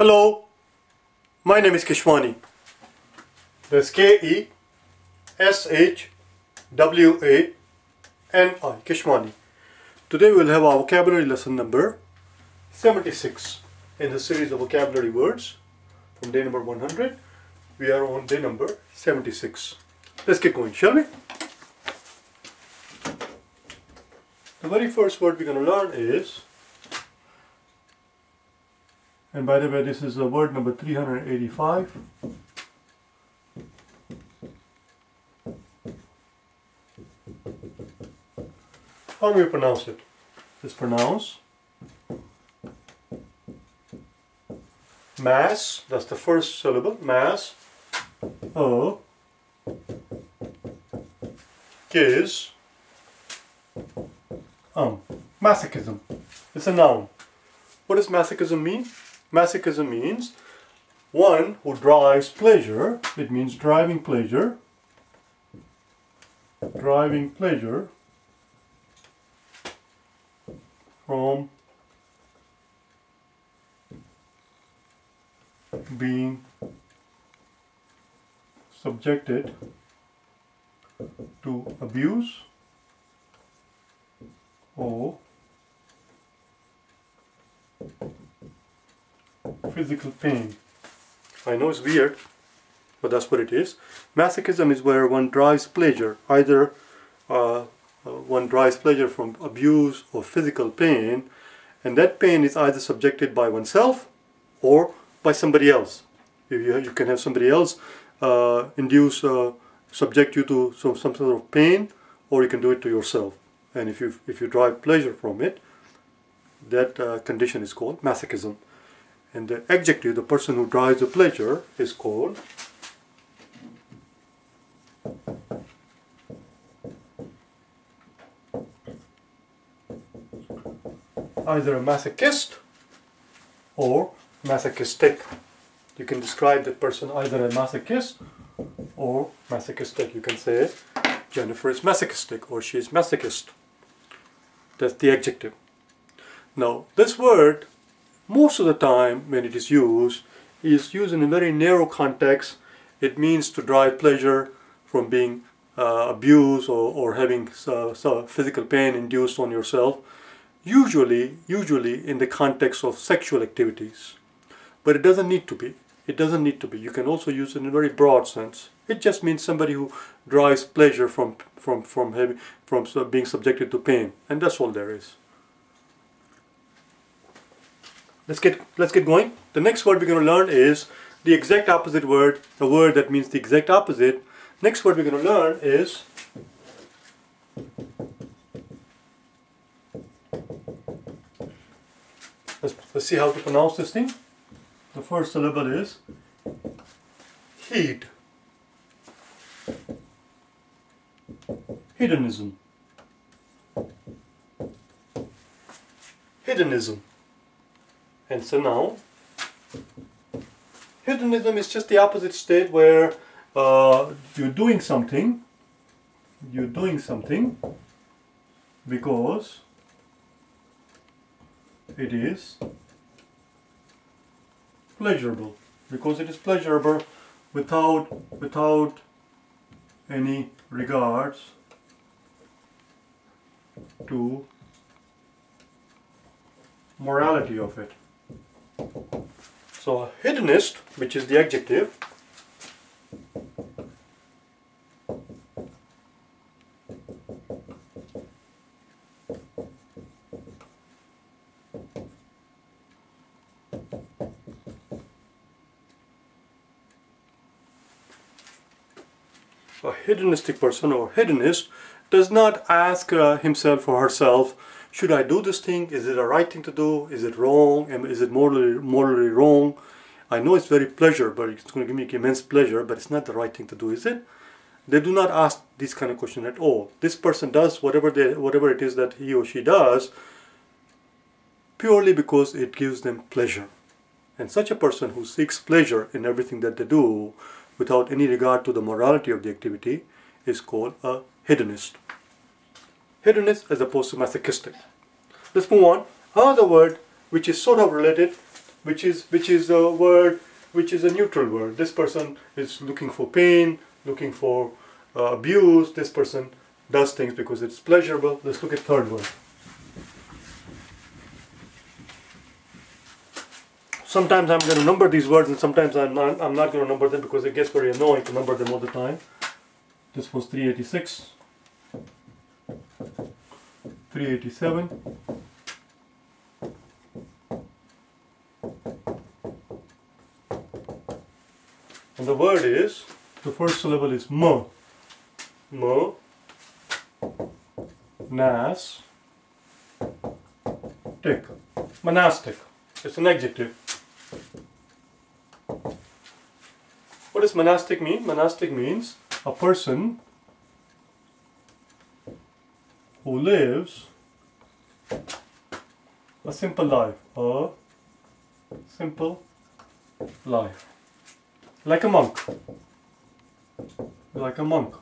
Hello, my name is Keshwani. That's K-E-S-H-W-A-N-I, Keshwani. Today we'll have our vocabulary lesson number 76 in the series of vocabulary words from day number 100. We are on day number 76. Let's get going, shall we? The very first word we're going to learn is and by the way, this is the word number 385. How do we pronounce it? It's pronounced mass, that's the first syllable, mass, o, is, um, masochism. It's a noun. What does masochism mean? Masochism means one who drives pleasure, it means driving pleasure, driving pleasure from being subjected to abuse or physical pain. I know it's weird, but that's what it is. Masochism is where one drives pleasure, either uh, uh, one drives pleasure from abuse or physical pain, and that pain is either subjected by oneself or by somebody else. You, you can have somebody else uh, induce, uh, subject you to some, some sort of pain, or you can do it to yourself. And if you, if you drive pleasure from it, that uh, condition is called masochism. And the adjective, the person who drives the pleasure, is called either a masochist or masochistic. You can describe that person either a masochist or masochistic. You can say Jennifer is masochistic or she is masochist. That's the adjective. Now, this word most of the time when it is used is used in a very narrow context. It means to drive pleasure from being uh, abused or, or having uh, physical pain induced on yourself usually usually in the context of sexual activities. But it doesn't need to be. It doesn't need to be. You can also use it in a very broad sense. It just means somebody who drives pleasure from from from having from being subjected to pain and that's all there is let's get let's get going. The next word we're going to learn is the exact opposite word, the word that means the exact opposite. Next word we're going to learn is let's, let's see how to pronounce this thing. The first syllable is heat Hedonism. Hedonism. And so now, hedonism is just the opposite state where uh, you're doing something, you're doing something because it is pleasurable, because it is pleasurable without, without any regards to morality of it. So hedonist, which is the adjective, a hedonistic person or hedonist does not ask uh, himself or herself should I do this thing? Is it a right thing to do? Is it wrong? Is it morally, morally wrong? I know it's very pleasure, but it's going to give me immense pleasure, but it's not the right thing to do, is it? They do not ask this kind of question at all. This person does whatever they, whatever it is that he or she does purely because it gives them pleasure. And such a person who seeks pleasure in everything that they do without any regard to the morality of the activity is called a hedonist hedonist as opposed to masochistic. Let's move on. Another word which is sort of related which is which is a word which is a neutral word. This person is looking for pain, looking for uh, abuse. This person does things because it's pleasurable. Let's look at third word. Sometimes I'm going to number these words and sometimes I'm not, I'm not going to number them because it gets very annoying to number them all the time. This was 386, 387, and the word is, the first syllable is m, m, nas, tick, monastic. It's an adjective. What does monastic mean? Monastic means a person who lives a simple life, a simple life, like a monk, like a monk,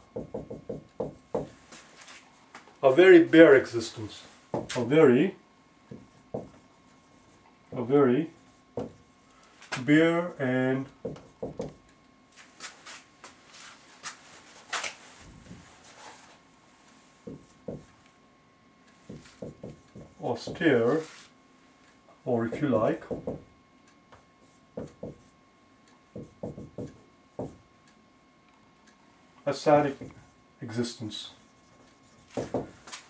a very bare existence, a very, a very bare and austere or if you like. Ascetic existence.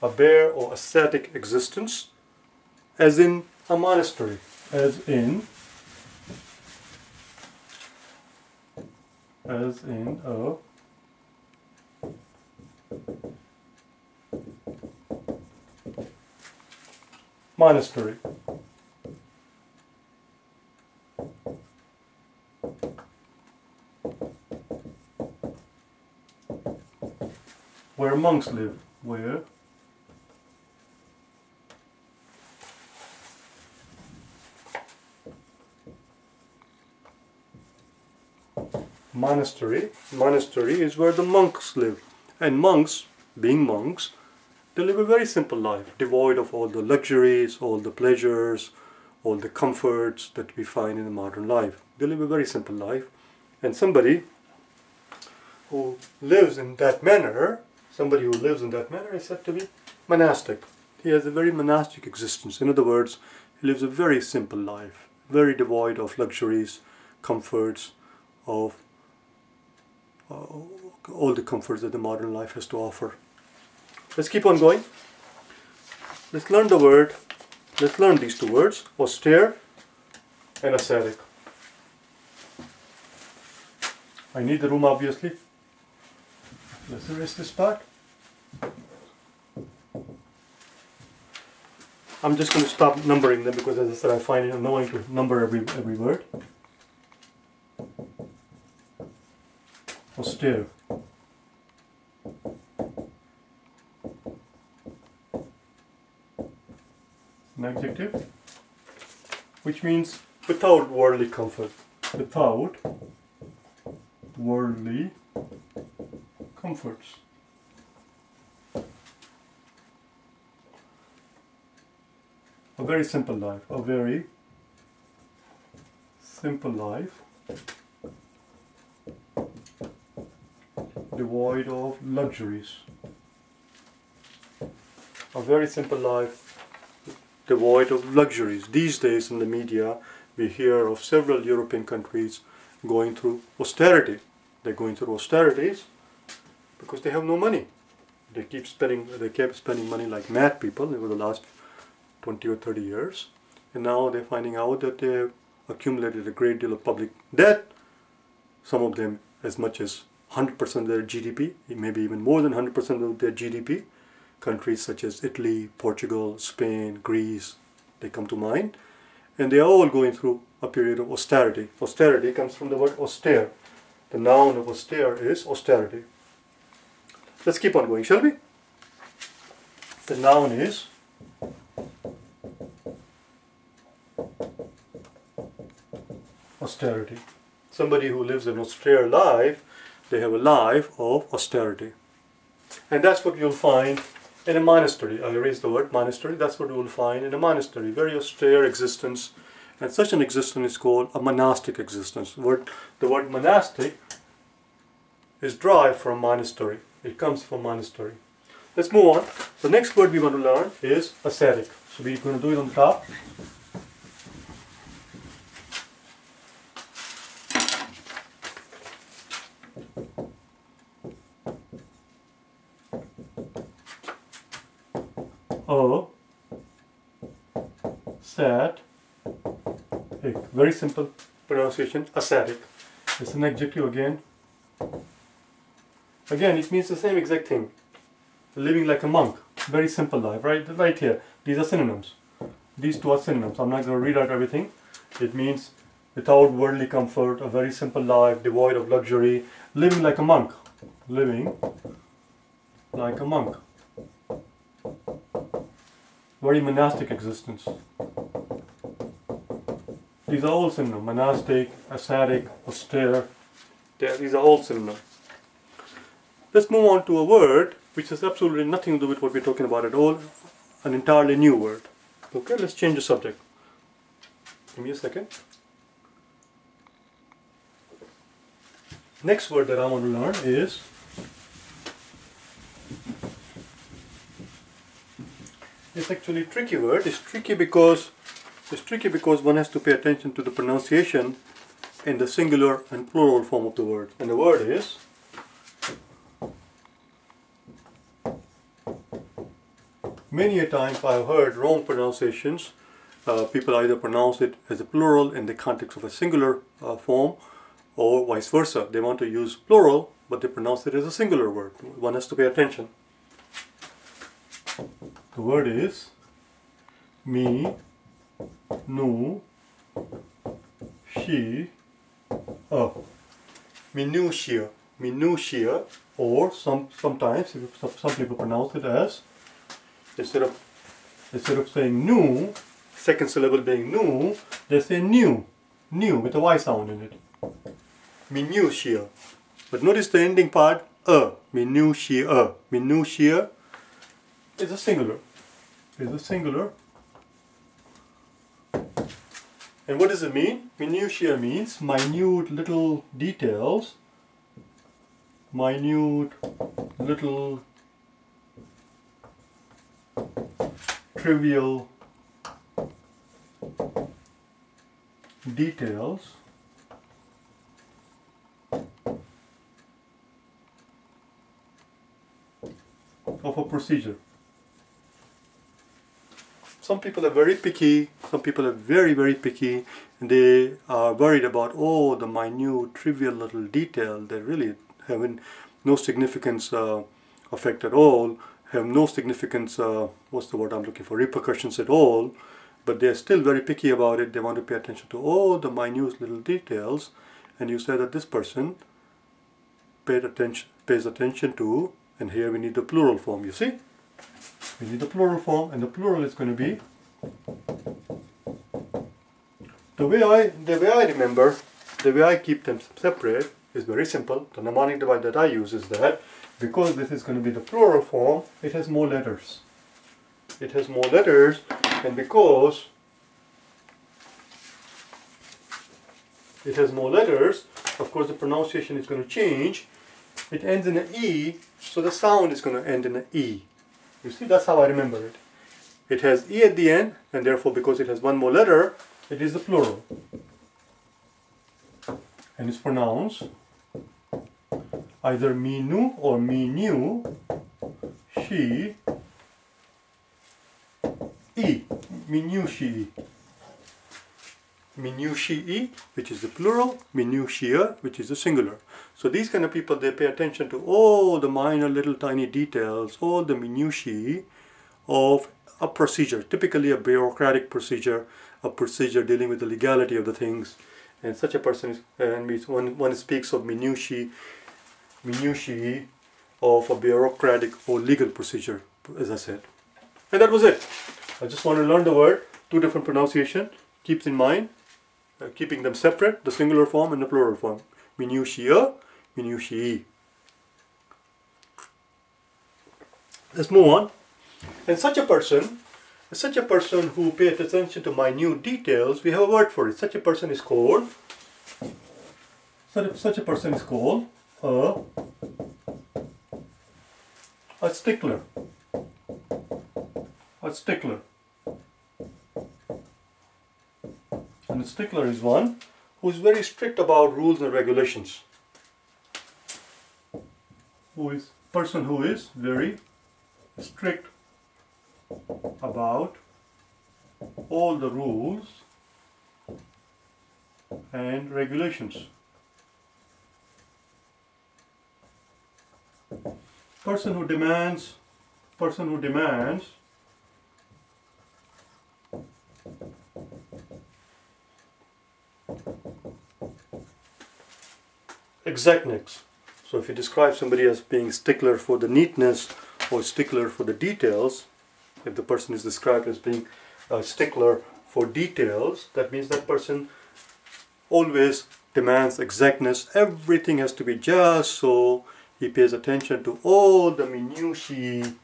A bare or ascetic existence as in a monastery. As in as in a monastery. Where monks live, where? Monastery. Monastery is where the monks live. And monks being monks they live a very simple life, devoid of all the luxuries, all the pleasures, all the comforts that we find in a modern life. They live a very simple life. And somebody who lives in that manner, somebody who lives in that manner is said to be monastic. He has a very monastic existence. In other words, he lives a very simple life, very devoid of luxuries, comforts, of uh, all the comforts that the modern life has to offer. Let's keep on going. Let's learn the word. Let's learn these two words, austere and ascetic. I need the room obviously. Let's erase this part. I'm just going to stop numbering them because as I said I find it annoying to number every every word. Austere. Adjective which means without worldly comfort. without worldly comforts. A very simple life a very simple life devoid of luxuries. A very simple life devoid of luxuries. These days in the media, we hear of several European countries going through austerity. They're going through austerities because they have no money. They keep spending, they kept spending money like mad people over the last 20 or 30 years. And now they're finding out that they have accumulated a great deal of public debt. Some of them as much as 100% of their GDP, maybe even more than 100% of their GDP countries such as Italy, Portugal, Spain, Greece, they come to mind. And they are all going through a period of austerity. Austerity comes from the word austere. The noun of austere is austerity. Let's keep on going, shall we? The noun is austerity. Somebody who lives an austere life, they have a life of austerity. And that's what you'll find in a monastery. Uh, I erase the word monastery. That's what you will find in a monastery. Very austere existence, And such an existence is called a monastic existence. The word, the word monastic is derived from monastery. It comes from monastery. Let's move on. The next word we want to learn is ascetic. So we're going to do it on the top. Set very simple pronunciation ascetic it's an adjective again. Again it means the same exact thing. Living like a monk. Very simple life right? Right here. These are synonyms. These two are synonyms. I'm not going to read out everything. It means without worldly comfort a very simple life devoid of luxury living like a monk. Living like a monk very monastic existence. These are all synonyms, monastic, ascetic, austere, these are all synonyms. Let's move on to a word which has absolutely nothing to do with what we're talking about at all, an entirely new word. Okay, let's change the subject. Give me a second. Next word that I want to learn is It's actually tricky word. It's tricky because it's tricky because one has to pay attention to the pronunciation in the singular and plural form of the word. And the word is many a times I've heard wrong pronunciations. Uh, people either pronounce it as a plural in the context of a singular uh, form or vice versa. They want to use plural but they pronounce it as a singular word. One has to pay attention. The word is me, nu, she, uh. Minutia, minutia, or some sometimes some people pronounce it as instead of instead of saying nu, second syllable being nu, they say new, new with a y sound in it. Minutia. But notice the ending part, uh, minutia, minutia is a singular is a singular. And what does it mean? Minutia means minute little details, minute little trivial details of a procedure. Some people are very picky, some people are very, very picky, and they are worried about, oh, the minute, trivial little detail that really have no significance uh, effect at all, have no significance, uh, what's the word I'm looking for, repercussions at all, but they're still very picky about it. They want to pay attention to all the minute little details, and you say that this person paid attention, pays attention to, and here we need the plural form, you see? We need the plural form and the plural is going to be the way I the way I remember the way I keep them separate is very simple. The mnemonic device that I use is that because this is going to be the plural form it has more letters. It has more letters and because it has more letters of course the pronunciation is going to change. It ends in an E so the sound is going to end in an E you see, that's how I remember it. It has E at the end, and therefore because it has one more letter, it is the plural. And it's pronounced either Minu or Minu, she, e, new she. Minutiae, which is the plural, minutia, which is the singular. So these kind of people, they pay attention to all the minor little tiny details, all the minutiae of a procedure, typically a bureaucratic procedure, a procedure dealing with the legality of the things. And such a person is, and one, one speaks of minutiae, minutiae of a bureaucratic or legal procedure, as I said. And that was it. I just want to learn the word, two different pronunciation. Keep in mind, uh, keeping them separate, the singular form and the plural form. Minutia, minutiae. Let's move on. And such a person such a person who pays attention to minute details, we have a word for it. Such a person is called, such a person is called a, a stickler. A stickler. And stickler is one who is very strict about rules and regulations. Who is person who is very strict about all the rules and regulations. Person who demands, person who demands exactness. So if you describe somebody as being stickler for the neatness or stickler for the details, if the person is described as being a stickler for details, that means that person always demands exactness. Everything has to be just so. He pays attention to all the minutiae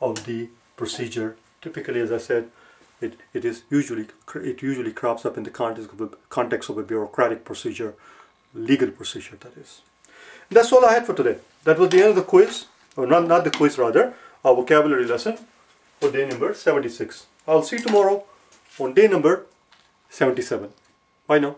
of the procedure. Typically, as I said, it, it is usually it usually crops up in the context of a, context of a bureaucratic procedure, legal procedure that is. And that's all I had for today. That was the end of the quiz, or not, not the quiz rather, our vocabulary lesson for day number 76. I'll see you tomorrow on day number 77. Bye now.